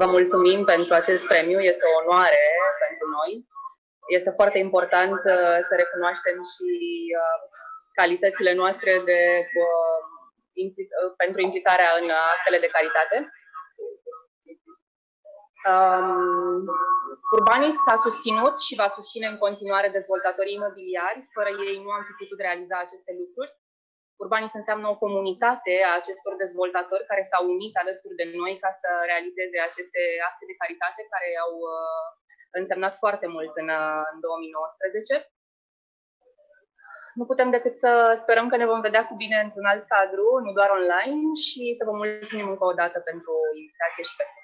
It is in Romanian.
Vă mulțumim pentru acest premiu, este o onoare pentru noi. Este foarte important uh, să recunoaștem și uh, calitățile noastre de, pentru implicarea în actele de caritate. Um, Urbanis a susținut și va susține în continuare dezvoltatorii imobiliari. Fără ei nu am fi putut realiza aceste lucruri. Urbanis înseamnă o comunitate a acestor dezvoltatori care s-au unit alături de noi ca să realizeze aceste acte de caritate care au uh, însemnat foarte mult în, uh, în 2019. Nu putem decât să sperăm că ne vom vedea cu bine într-un alt cadru, nu doar online, și să vă mulțumim încă o dată pentru invitație și pentru premiu.